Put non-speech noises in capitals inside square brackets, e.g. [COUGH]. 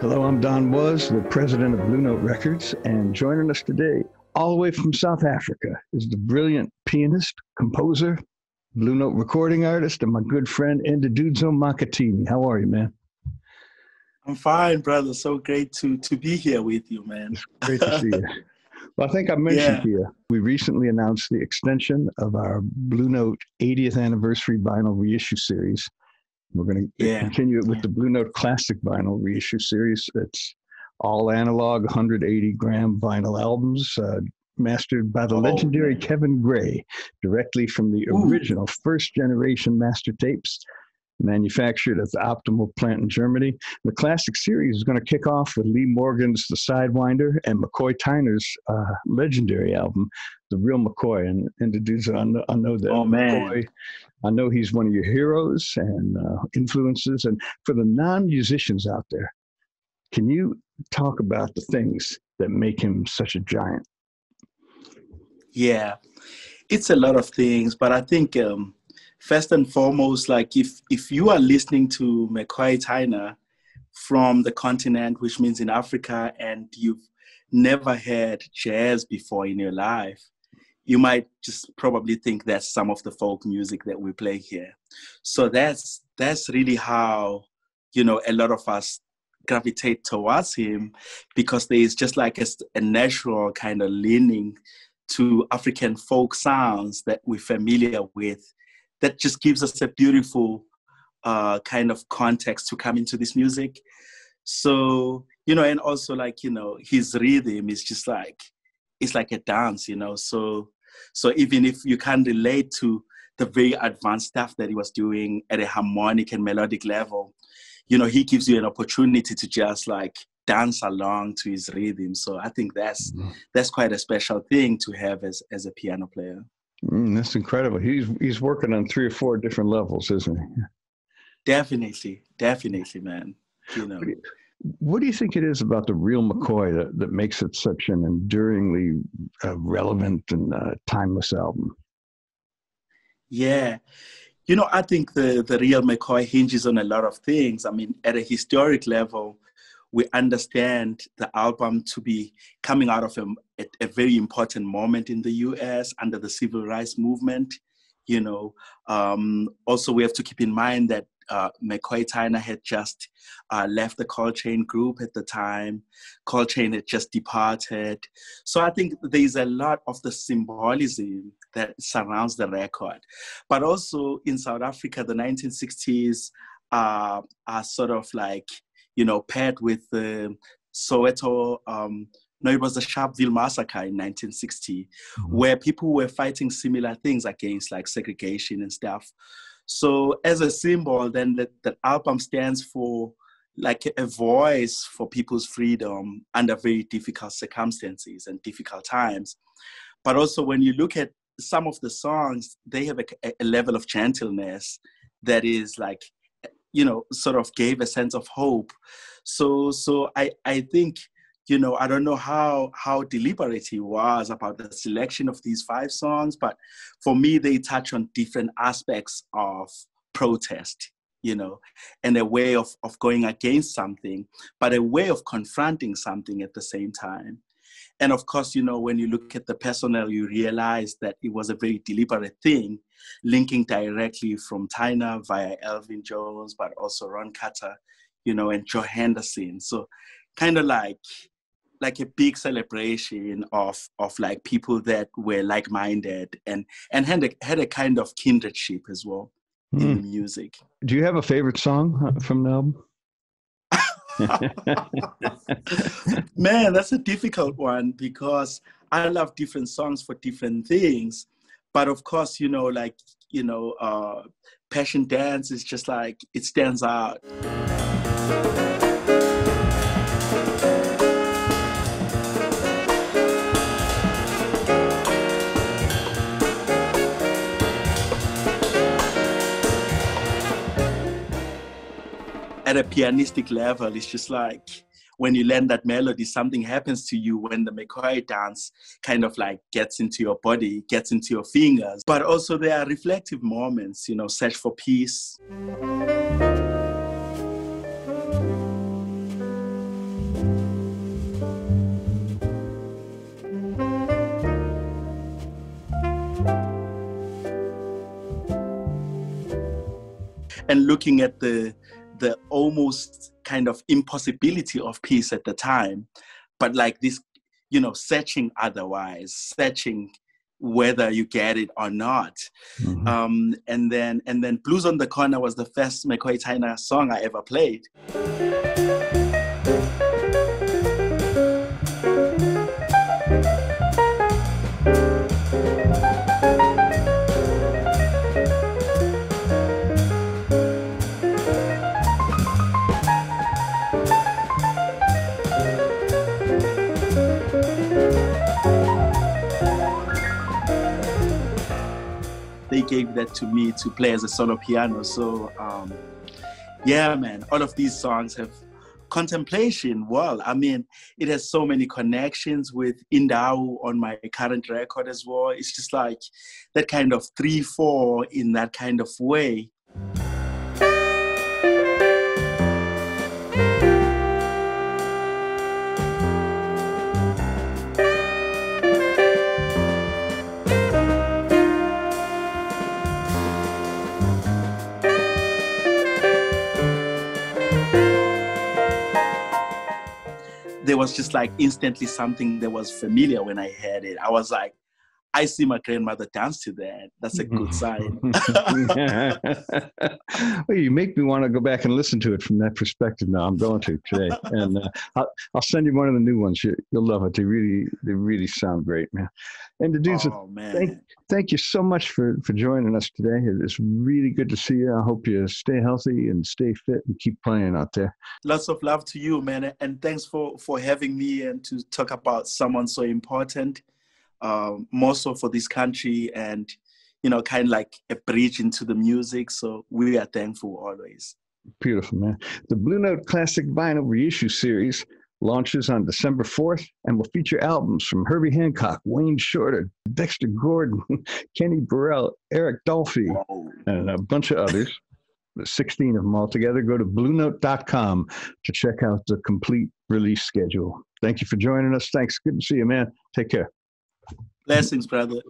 Hello, I'm Don Was, the president of Blue Note Records, and joining us today, all the way from South Africa, is the brilliant pianist, composer, Blue Note recording artist, and my good friend Nduduzo Makhathini. How are you, man? I'm fine, brother. So great to to be here with you, man. It's great to see you. [LAUGHS] Well, I think I mentioned yeah. to you, we recently announced the extension of our Blue Note 80th anniversary vinyl reissue series. We're going to yeah. continue it with the Blue Note Classic vinyl reissue series. It's all analog 180 gram vinyl albums, uh, mastered by the oh, legendary man. Kevin Gray, directly from the Ooh. original first generation master tapes manufactured at the Optimal plant in Germany. The classic series is going to kick off with Lee Morgan's The Sidewinder and McCoy Tyner's uh, legendary album, The Real McCoy. And, and Nduduzo, I know, I know that oh, man. McCoy, I know he's one of your heroes and uh, influences. And for the non musicians out there, can you talk about the things that make him such a giant? Yeah, it's a lot of things, but I think um, first and foremost, like if if you are listening to McCoy Tyner from the continent, which means in Africa, and you've never heard jazz before in your life, you might just probably think that's some of the folk music that we play here. So that's that's really how you know a lot of us gravitate towards him because there is just like a, a natural kind of leaning to African folk sounds that we're familiar with that just gives us a beautiful uh, kind of context to come into this music. So, you know, and also like, you know, his rhythm is just like, it's like a dance, you know. So, so even if you can't relate to the very advanced stuff that he was doing at a harmonic and melodic level, you know, he gives you an opportunity to just like dance along to his rhythm. So I think that's mm-hmm. that's quite a special thing to have as as a piano player. Mm, that's incredible. He's he's working on three or four different levels, isn't he? Definitely, definitely, man. You know. What do you, what do you think it is about the real McCoy that, that makes it such an enduringly uh, relevant and uh, timeless album? Yeah, you know, I think the the real McCoy hinges on a lot of things. I mean, at a historic level, we understand the album to be coming out of a, a, a, very important moment in the US under the civil rights movement. You know, um, also we have to keep in mind that uh, McCoy Tyner had just uh, left the Coltrane group at the time. Coltrane had just departed. So I think there's a lot of the symbolism that surrounds the record. But also in South Africa, the 1960s uh, are sort of like you know, paired with the Soweto. Um, no, it was the Sharpeville massacre in 1960, mm-hmm. where people were fighting similar things against like segregation and stuff. So as a symbol, then the, the album stands for like a voice for people's freedom under very difficult circumstances and difficult times. But also when you look at some of the songs, they have a, a level of gentleness that is like you know sort of gave a sense of hope so so i i think you know i don't know how how deliberate he was about the selection of these five songs but for me they touch on different aspects of protest you know and a way of of going against something but a way of confronting something at the same time and of course, you know, when you look at the personnel, you realize that it was a very deliberate thing, linking directly from Tyner via Elvin Jones, but also Ron Carter, you know, and Joe Henderson. So kind of like like a big celebration of of like people that were like-minded and and had a, had a kind of kindredship as well mm. in music. Do you have a favorite song uh, from the album? [LAUGHS] Man, that's a difficult one because I love different songs for different things. But of course, you know, like, you know, uh, Passion Dance is just like, it stands out. at a pianistic level, it's just like when you learn that melody, something happens to you when the McCoy dance kind of like gets into your body, gets into your fingers. But also there are reflective moments, you know, search for peace. And looking at the the almost kind of impossibility of peace at the time, but like this, you know, searching otherwise, searching whether you get it or not. Mm-hmm. Um, and then and then Blues on the Corner was the first McCoy Tyner song I ever played. Gave that to me to play as a solo piano. So um, yeah, man, all of these songs have contemplation. Well, I mean, it has so many connections with Indau on my current record as well. It's just like that kind of three, four in that kind of way. There was just like instantly something that was familiar when I heard it. I was like, I see my grandmother dance to that. That's a good sign. [LAUGHS] well, you make me want to go back and listen to it from that perspective. Now I'm going to today, and uh, I'll, I'll, send you one of the new ones. You, will love it. They really, they really sound great, man. And Nduduzo, oh, thank, thank you so much for for joining us today. It's really good to see you. I hope you stay healthy and stay fit and keep playing out there. Lots of love to you, man, and thanks for for having me and to talk about someone so important um, more so for this country and you know kind of like a bridge into the music. So we are thankful always. Beautiful man. The blue note classic vinyl reissue series launches on december 4th and will feature albums from herbie hancock wayne shorter dexter gordon [LAUGHS] kenny burrell eric dolphy and a bunch of others. 16 of them all together. Go to bluenote.com to check out the complete release schedule. Thank you for joining us. Thanks. Good to see you man. Take care Blessings, brother.